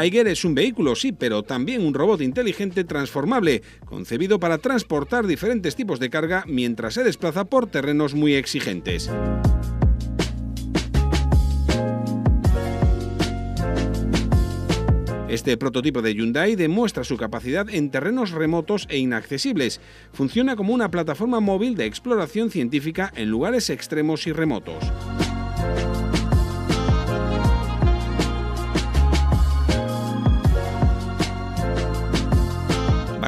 Tiger es un vehículo, sí, pero también un robot inteligente transformable, concebido para transportar diferentes tipos de carga mientras se desplaza por terrenos muy exigentes. Este prototipo de Hyundai demuestra su capacidad en terrenos remotos e inaccesibles. Funciona como una plataforma móvil de exploración científica en lugares extremos y remotos.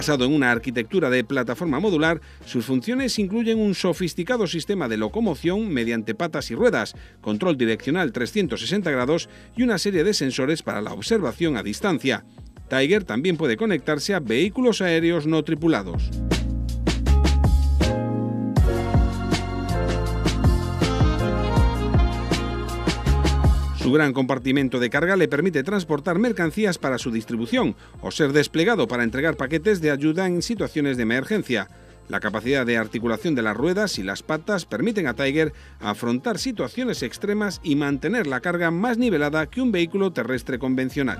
Basado en una arquitectura de plataforma modular, sus funciones incluyen un sofisticado sistema de locomoción mediante patas y ruedas, control direccional 360 grados y una serie de sensores para la observación a distancia. Tiger también puede conectarse a vehículos aéreos no tripulados. Su gran compartimento de carga le permite transportar mercancías para su distribución o ser desplegado para entregar paquetes de ayuda en situaciones de emergencia. La capacidad de articulación de las ruedas y las patas permiten a Tiger afrontar situaciones extremas y mantener la carga más nivelada que un vehículo terrestre convencional.